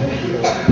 Yeah.